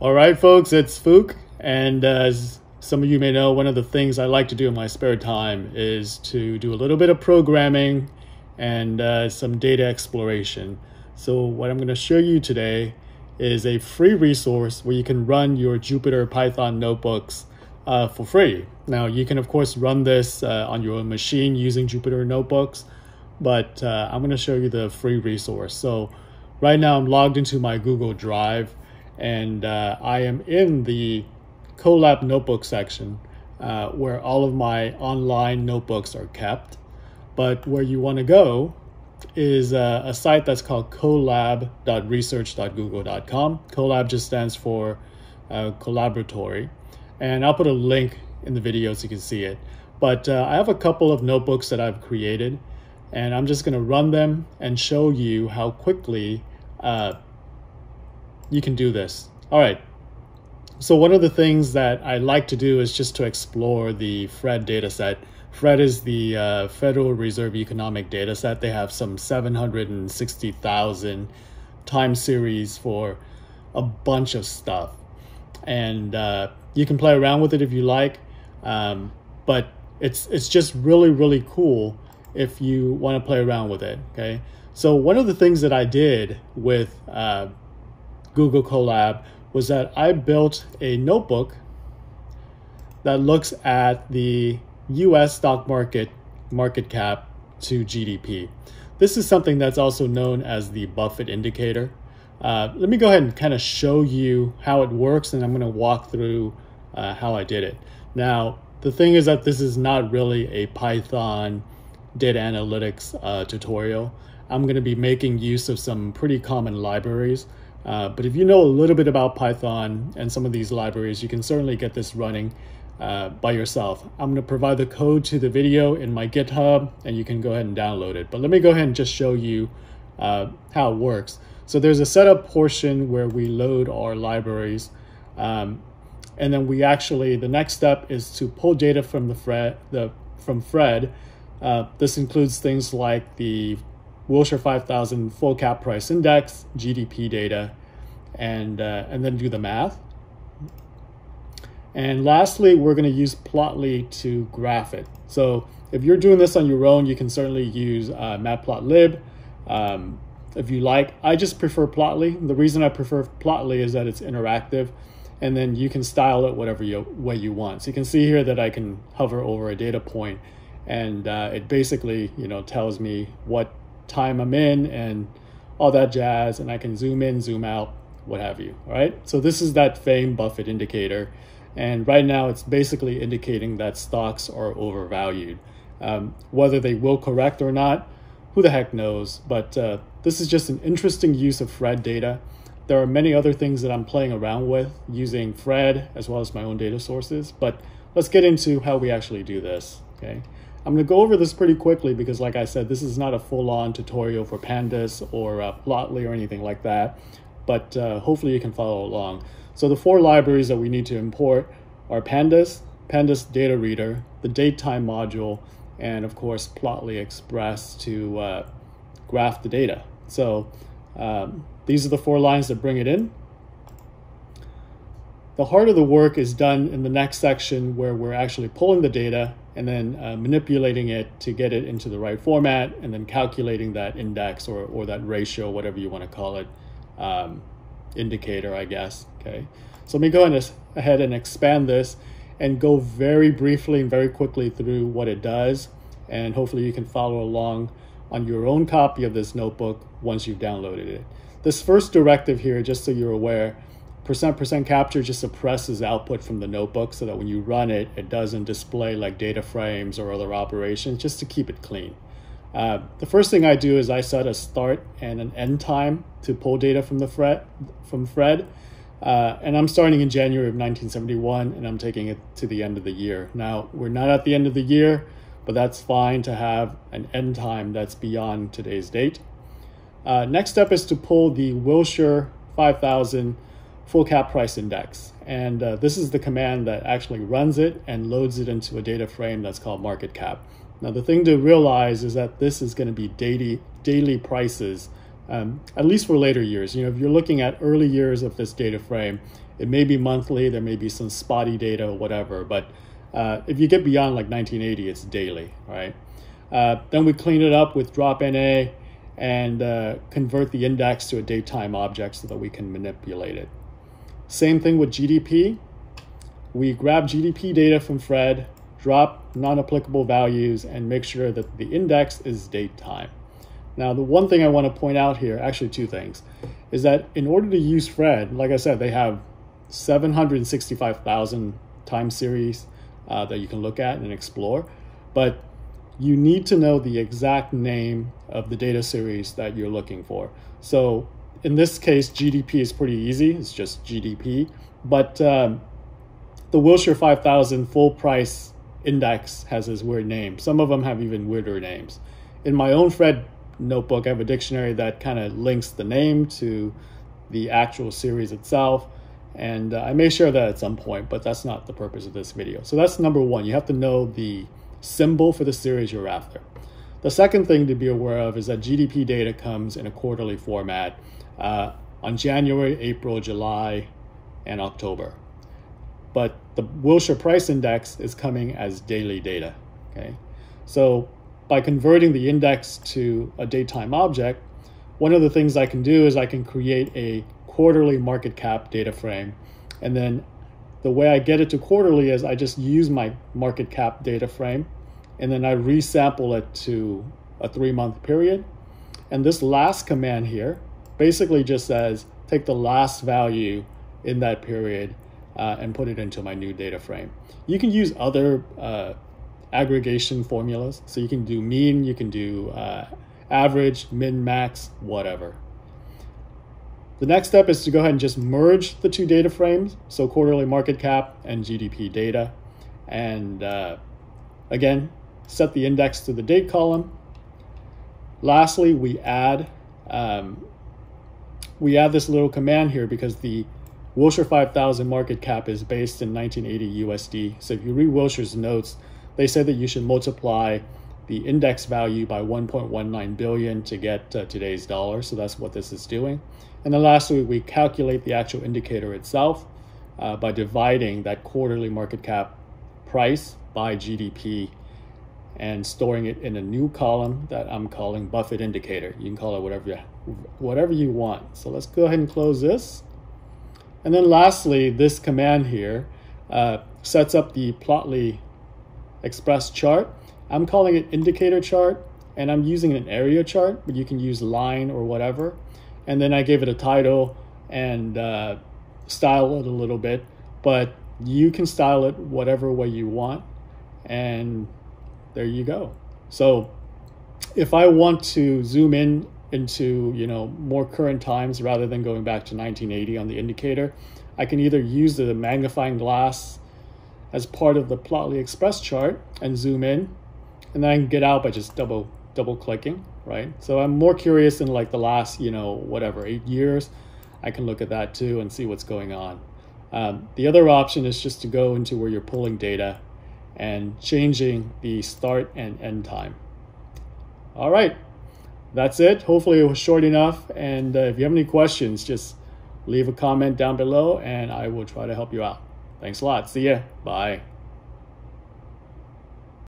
All right, folks, it's Phuoc. And as some of you may know, one of the things I like to do in my spare time is to do a little bit of programming and uh, some data exploration. So, what I'm going to show you today is a free resource where you can run your Jupyter Python notebooks uh, for free. Now, you can, of course, run this uh, on your own machine using Jupyter notebooks, but uh, I'm going to show you the free resource. So, right now, I'm logged into my Google Drive and uh, I am in the Colab notebook section uh, where all of my online notebooks are kept. But where you want to go is uh, a site that's called colab.research.google.com. Colab just stands for uh, collaboratory. And I'll put a link in the video so you can see it. But uh, I have a couple of notebooks that I've created, and I'm just going to run them and show you how quickly uh, you can do this. All right. So one of the things that I like to do is just to explore the FRED dataset. FRED is the uh, Federal Reserve Economic Dataset. They have some 760,000 time series for a bunch of stuff. And uh, you can play around with it if you like. Um, but it's it's just really, really cool if you want to play around with it. Okay. So one of the things that I did with uh, Google Colab was that I built a notebook that looks at the US stock market market cap to GDP. This is something that's also known as the Buffett indicator. Uh, let me go ahead and kind of show you how it works, and I'm going to walk through uh, how I did it. Now, the thing is that this is not really a Python data analytics uh, tutorial. I'm going to be making use of some pretty common libraries. Uh, but if you know a little bit about Python and some of these libraries, you can certainly get this running uh, by yourself. I'm going to provide the code to the video in my GitHub, and you can go ahead and download it. But let me go ahead and just show you uh, how it works. So there's a setup portion where we load our libraries. Um, and then we actually, the next step is to pull data from the Fred, the, from Fred. Uh, this includes things like the Wilshire 5000 full cap price index, GDP data, and, uh, and then do the math. And lastly, we're going to use Plotly to graph it. So if you're doing this on your own, you can certainly use uh, Matplotlib um, if you like. I just prefer Plotly. The reason I prefer Plotly is that it's interactive and then you can style it whatever you, way you want. So you can see here that I can hover over a data point and uh, it basically you know tells me what time I'm in and all that jazz, and I can zoom in, zoom out, what have you. All right. So this is that fame Buffett indicator. And right now it's basically indicating that stocks are overvalued. Um, whether they will correct or not, who the heck knows? But uh, this is just an interesting use of Fred data. There are many other things that I'm playing around with using Fred as well as my own data sources. But let's get into how we actually do this. Okay. I'm going to go over this pretty quickly because, like I said, this is not a full-on tutorial for Pandas or uh, Plotly or anything like that, but uh, hopefully you can follow along. So the four libraries that we need to import are Pandas, Pandas Data Reader, the datetime module, and of course Plotly Express to uh, graph the data. So um, these are the four lines that bring it in. The heart of the work is done in the next section where we're actually pulling the data and then uh, manipulating it to get it into the right format and then calculating that index or, or that ratio, whatever you want to call it, um, indicator, I guess. Okay. So let me go ahead and expand this and go very briefly and very quickly through what it does. And hopefully you can follow along on your own copy of this notebook once you've downloaded it. This first directive here, just so you're aware, percent percent capture just suppresses output from the notebook so that when you run it, it doesn't display like data frames or other operations just to keep it clean. Uh, the first thing I do is I set a start and an end time to pull data from the Fred, from Fred. Uh, and I'm starting in January of 1971 and I'm taking it to the end of the year. Now, we're not at the end of the year, but that's fine to have an end time that's beyond today's date. Uh, next step is to pull the Wilshire 5000 full cap price index. And uh, this is the command that actually runs it and loads it into a data frame that's called market cap. Now, the thing to realize is that this is going to be daily, daily prices um, at least for later years. You know, if you're looking at early years of this data frame, it may be monthly, there may be some spotty data or whatever, but uh, if you get beyond like 1980, it's daily, right? Uh, then we clean it up with drop NA and uh, convert the index to a datetime object so that we can manipulate it. Same thing with GDP. We grab GDP data from Fred, drop non-applicable values, and make sure that the index is date time. Now, the one thing I want to point out here, actually two things, is that in order to use Fred, like I said, they have 765,000 time series uh, that you can look at and explore, but you need to know the exact name of the data series that you're looking for. So in this case, GDP is pretty easy. It's just GDP, but um, the Wilshire 5000 full price index has this weird name. Some of them have even weirder names. In my own Fred notebook, I have a dictionary that kind of links the name to the actual series itself. And uh, I may share that at some point, but that's not the purpose of this video. So that's number one. You have to know the symbol for the series you're after. The second thing to be aware of is that GDP data comes in a quarterly format uh, on January, April, July, and October. But the Wilshire Price Index is coming as daily data. Okay, so by converting the index to a datetime object, one of the things I can do is I can create a quarterly market cap data frame. And then the way I get it to quarterly is I just use my market cap data frame and then I resample it to a three month period. And this last command here basically just says take the last value in that period uh, and put it into my new data frame. You can use other uh, aggregation formulas. So you can do mean, you can do uh, average, min, max, whatever. The next step is to go ahead and just merge the two data frames, so quarterly market cap and GDP data. And uh, again, set the index to the date column. Lastly, we add um, we add this little command here because the Wilshire 5000 market cap is based in 1980 USD. So if you read Wilshire's notes, they say that you should multiply the index value by 1.19 billion to get uh, today's dollar. So that's what this is doing. And then lastly, we calculate the actual indicator itself uh, by dividing that quarterly market cap price by GDP and storing it in a new column that I'm calling Buffett indicator. You can call it whatever you, whatever you want. So let's go ahead and close this. And then lastly, this command here uh, sets up the Plotly Express chart. I'm calling it indicator chart and I'm using an area chart, but you can use line or whatever. And then I gave it a title and uh, style it a little bit, but you can style it whatever way you want. And there you go. So if I want to zoom in into you know more current times rather than going back to 1980 on the indicator, I can either use the magnifying glass as part of the Plotly Express chart and zoom in, and then I can get out by just double double clicking, right? So I'm more curious in like the last, you know, whatever, eight years, I can look at that too and see what's going on. Um, the other option is just to go into where you're pulling data and changing the start and end time. All right, that's it. Hopefully it was short enough. And uh, if you have any questions, just leave a comment down below and I will try to help you out. Thanks a lot. See ya. Bye.